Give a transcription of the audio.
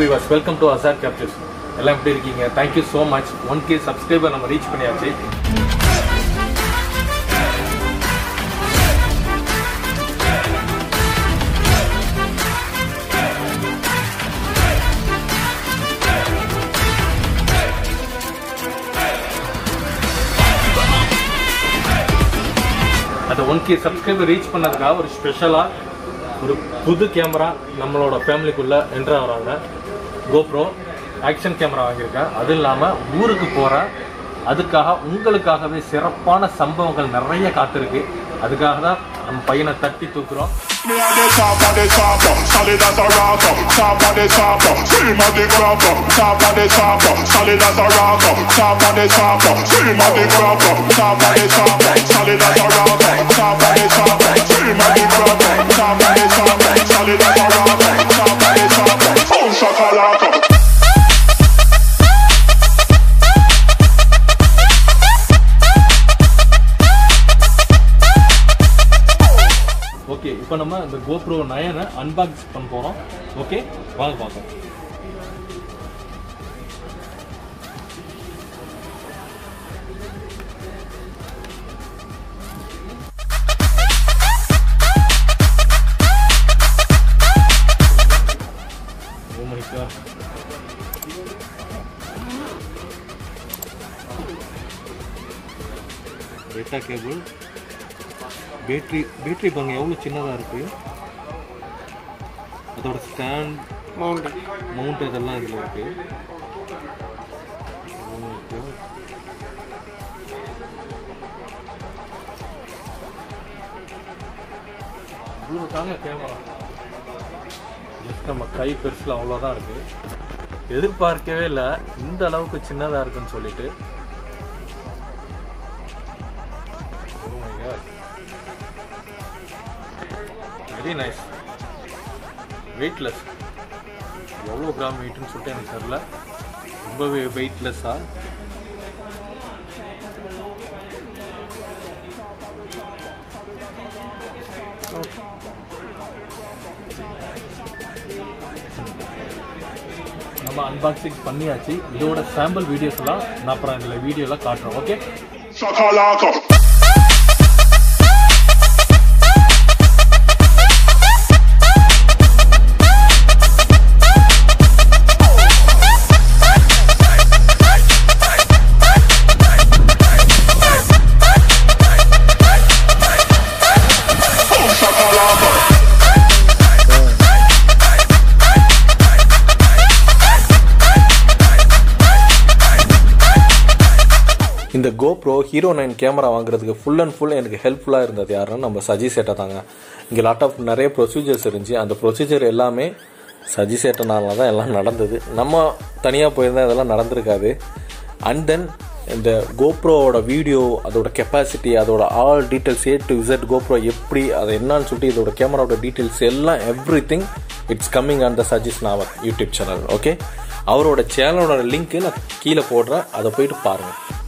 Vilas welcome to Azhar captures எல்லாம் எப்படி இருக்கீங்க? Thank you so much one K subscriber நம்ம ரீச் பண்ணியாச்சு. அந்த ஒன் கே சப்ஸ்கிரைபர் ரீச் பண்ணதுக்காக ஒரு ஸ்பெஷலாக ஒரு புது கேமரா நம்மளோட ஃபேமிலிக்குள்ளே என்ட்ரு ஆகிறாங்க கோப்ரோ ஆக்ஷன் கேமரா வாங்கியிருக்கேன் அது இல்லாமல் ஊருக்கு போகிற அதுக்காக உங்களுக்காகவே சிறப்பான சம்பவங்கள் நிறைய காத்திருக்கு. அதுக்காக தான் நம்ம பையனை தட்டி தூக்குறோம். சாப்பாடு ஓகே இப்போ நம்ம இந்த கோப்ரோ நயனை அன்பாக்ஸ் பண்ண போகிறோம் ஓகே வாங்க பார்க்கலாம் Oh my god. Data cable battery battery பாருங்க எவ்வளோ சின்னதாக இருக்கு? அதோட ஸ்டாண்ட் மவுண்ட் மவுண்ட் இதெல்லாம் இதில் இருக்கு. இவ்வளோ தாங்க கேமரா ஜஸ்ட் நம்ம கை பெருசில் அவ்வளோதான் இருக்கு. எதிர்பார்க்கவே இல்லை. இந்த அளவுக்கு சின்னதாக இருக்குன்னு சொல்லிட்டு வெரி நைஸ் வெயிட்லெஸ் எவ்வளோ கிராம் வெயிட்னு சொல்லிட்டு எனக்கு தெரில ரொம்பவே வெயிட்லெஸ்ஸாக நம்ம அன்பாக்சிங் பண்ணியாச்சு. இதோட சாம்பிள் வீடியோஸ் எல்லாம் நான் அப்புறம் இதில் வீடியோலாம் காட்டுறேன். ஓகே இந்த கோப்ரோ ஹீரோ நைன் கேமரா வாங்குறதுக்கு ஃபுல் அண்ட் ஃபுல் எனக்கு ஹெல்ப்ஃபுல்லாக இருந்தது யாருன்னா நம்ம சஜி சேட்டை தாங்க. இங்கே லாட் ஆஃப் நிறைய ப்ரொசீஜர்ஸ் இருந்துச்சு. அந்த ப்ரொசீஜர் எல்லாமே சஜி சேட்டனால தான் எல்லாம் நடந்தது. நம்ம தனியாக போயிருந்தால் இதெல்லாம் நடந்திருக்காது. அண்ட் தென் இந்த கோப்ரோவோட வீடியோ அதோட கெப்பாசிட்டி அதோட all details A to Z GoPro எப்படி அது என்னன்னு சொல்லிட்டு இதோட கேமராவோட டீட்டெயில்ஸ் எல்லாம் everything it's coming on the சஜிஸ் நாவல் யூடியூப் சேனல் ஓகே அவரோட சேனலோட லிங்க்கு நான் கீழே போடுறேன். அதை போயிட்டு பாருங்கள்